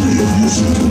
see you, you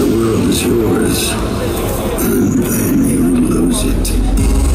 the world is yours, and I may lose it.